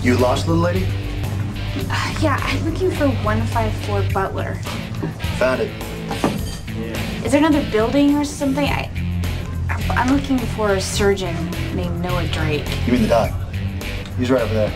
You lost, little lady? Uh, yeah, I'm looking for 154 Butler. Found it. Yeah. Is there another building or something? I, I'm looking for a surgeon named Noah Drake. You mean the doc? He's right over there.